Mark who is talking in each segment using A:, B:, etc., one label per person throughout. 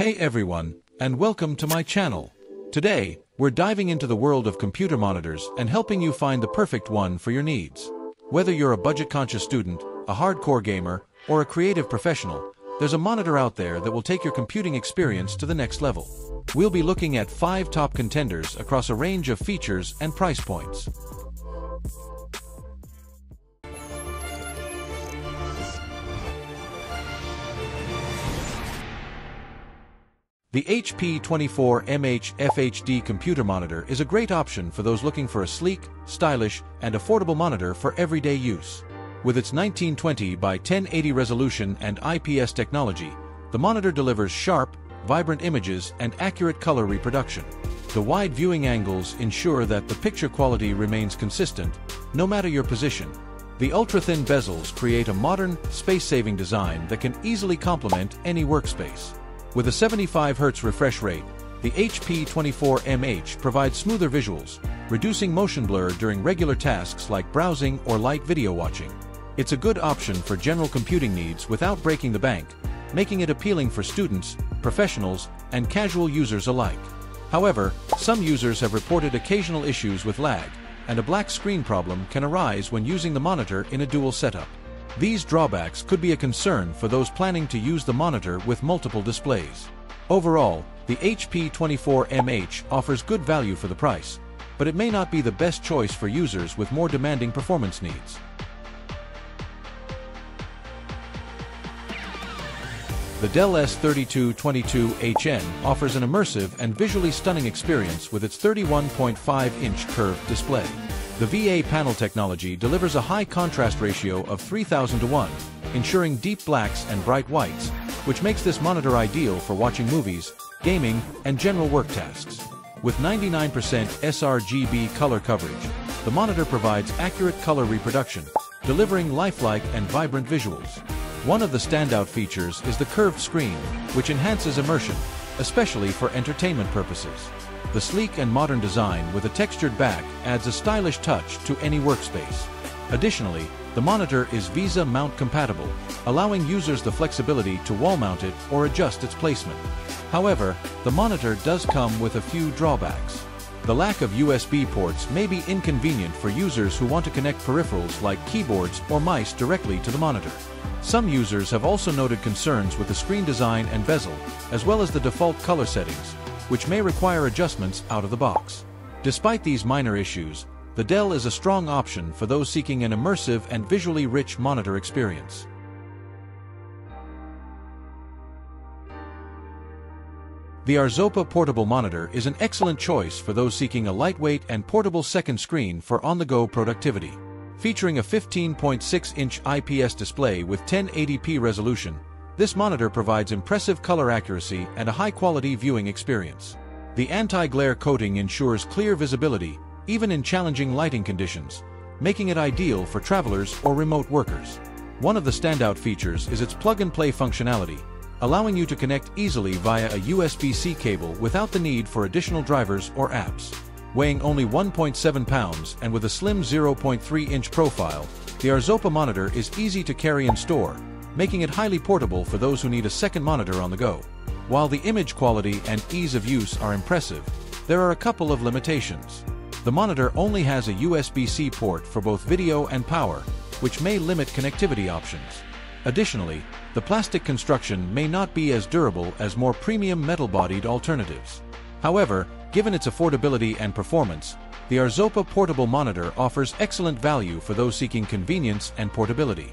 A: Hey everyone, and welcome to my channel. Today, we're diving into the world of computer monitors and helping you find the perfect one for your needs. Whether you're a budget-conscious student, a hardcore gamer, or a creative professional, there's a monitor out there that will take your computing experience to the next level. We'll be looking at five top contenders across a range of features and price points. The HP 24MH FHD computer monitor is a great option for those looking for a sleek, stylish, and affordable monitor for everyday use. With its 1920 by 1080 resolution and IPS technology, the monitor delivers sharp, vibrant images and accurate color reproduction. The wide viewing angles ensure that the picture quality remains consistent, no matter your position. The ultra-thin bezels create a modern, space-saving design that can easily complement any workspace. With a 75 Hz refresh rate, the HP 24MH provides smoother visuals, reducing motion blur during regular tasks like browsing or light video watching. It's a good option for general computing needs without breaking the bank, making it appealing for students, professionals, and casual users alike. However, some users have reported occasional issues with lag, and a black screen problem can arise when using the monitor in a dual setup. These drawbacks could be a concern for those planning to use the monitor with multiple displays. Overall, the HP 24MH offers good value for the price, but it may not be the best choice for users with more demanding performance needs. The Dell S3222HN offers an immersive and visually stunning experience with its 31.5-inch curved display. The VA panel technology delivers a high contrast ratio of 3000 to 1, ensuring deep blacks and bright whites, which makes this monitor ideal for watching movies, gaming, and general work tasks. With 99% sRGB color coverage, the monitor provides accurate color reproduction, delivering lifelike and vibrant visuals. One of the standout features is the curved screen, which enhances immersion, especially for entertainment purposes. The sleek and modern design with a textured back adds a stylish touch to any workspace. Additionally, the monitor is VESA mount compatible, allowing users the flexibility to wall mount it or adjust its placement. However, the monitor does come with a few drawbacks. The lack of USB ports may be inconvenient for users who want to connect peripherals like keyboards or mice directly to the monitor. Some users have also noted concerns with the screen design and bezel, as well as the default color settings, which may require adjustments out of the box. Despite these minor issues, the Dell is a strong option for those seeking an immersive and visually rich monitor experience. The Arzopa portable monitor is an excellent choice for those seeking a lightweight and portable second screen for on-the-go productivity. Featuring a 15.6-inch IPS display with 1080p resolution, this monitor provides impressive color accuracy and a high-quality viewing experience. The anti-glare coating ensures clear visibility, even in challenging lighting conditions, making it ideal for travelers or remote workers. One of the standout features is its plug-and-play functionality, allowing you to connect easily via a USB-C cable without the need for additional drivers or apps. Weighing only 1.7 pounds and with a slim 0.3-inch profile, the Arzopa monitor is easy to carry and store, making it highly portable for those who need a second monitor on the go. While the image quality and ease of use are impressive, there are a couple of limitations. The monitor only has a USB-C port for both video and power, which may limit connectivity options. Additionally, the plastic construction may not be as durable as more premium metal-bodied alternatives. However, given its affordability and performance, the Arzopa portable monitor offers excellent value for those seeking convenience and portability.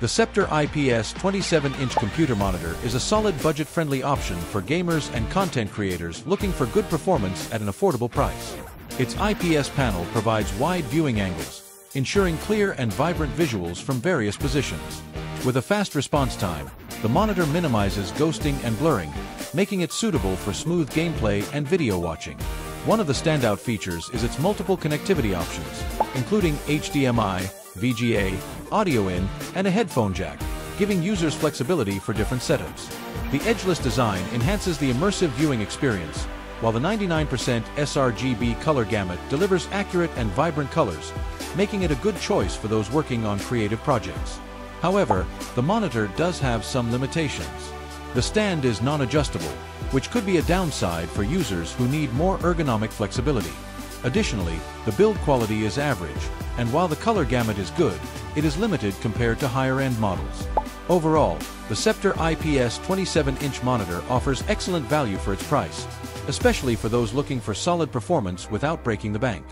A: The Sceptre IPS 27-inch computer monitor is a solid budget-friendly option for gamers and content creators looking for good performance at an affordable price. Its IPS panel provides wide viewing angles, ensuring clear and vibrant visuals from various positions. With a fast response time, the monitor minimizes ghosting and blurring, making it suitable for smooth gameplay and video watching. One of the standout features is its multiple connectivity options, including HDMI, VGA, audio in, and a headphone jack, giving users flexibility for different setups. The edgeless design enhances the immersive viewing experience, while the 99% sRGB color gamut delivers accurate and vibrant colors, making it a good choice for those working on creative projects. However, the monitor does have some limitations. The stand is non-adjustable, which could be a downside for users who need more ergonomic flexibility. Additionally, the build quality is average, and while the color gamut is good, it is limited compared to higher-end models. Overall, the Sceptre IPS 27-inch monitor offers excellent value for its price, especially for those looking for solid performance without breaking the bank.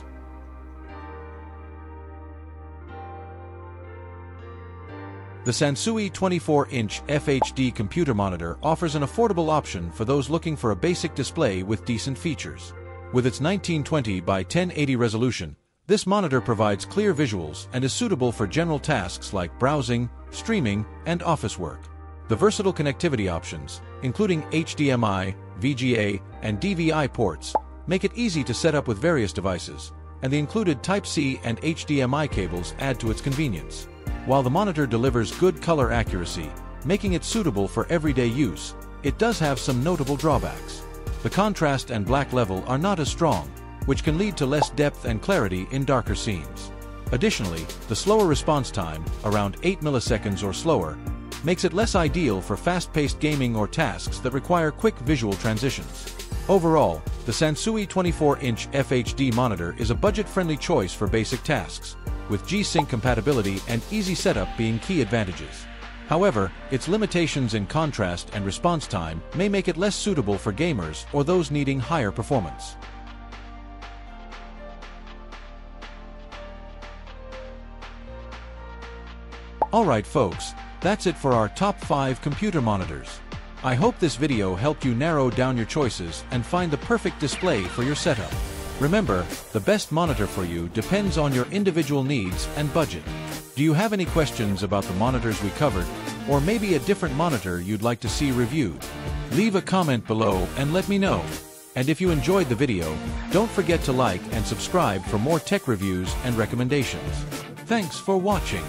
A: The Sansui 24-inch FHD computer monitor offers an affordable option for those looking for a basic display with decent features. With its 1920 by 1080 resolution, this monitor provides clear visuals and is suitable for general tasks like browsing, streaming, and office work. The versatile connectivity options, including HDMI, VGA, and DVI ports, make it easy to set up with various devices, and the included Type-C and HDMI cables add to its convenience. While the monitor delivers good color accuracy, making it suitable for everyday use, it does have some notable drawbacks. The contrast and black level are not as strong, which can lead to less depth and clarity in darker scenes. Additionally, the slower response time, around 8 milliseconds or slower, makes it less ideal for fast-paced gaming or tasks that require quick visual transitions. Overall, the Sansui 24-inch FHD monitor is a budget-friendly choice for basic tasks, with G-Sync compatibility and easy setup being key advantages. However, its limitations in contrast and response time may make it less suitable for gamers or those needing higher performance. Alright folks, that's it for our top 5 computer monitors. I hope this video helped you narrow down your choices and find the perfect display for your setup. Remember, the best monitor for you depends on your individual needs and budget. Do you have any questions about the monitors we covered, or maybe a different monitor you'd like to see reviewed? Leave a comment below and let me know. And if you enjoyed the video, don't forget to like and subscribe for more tech reviews and recommendations. Thanks for watching.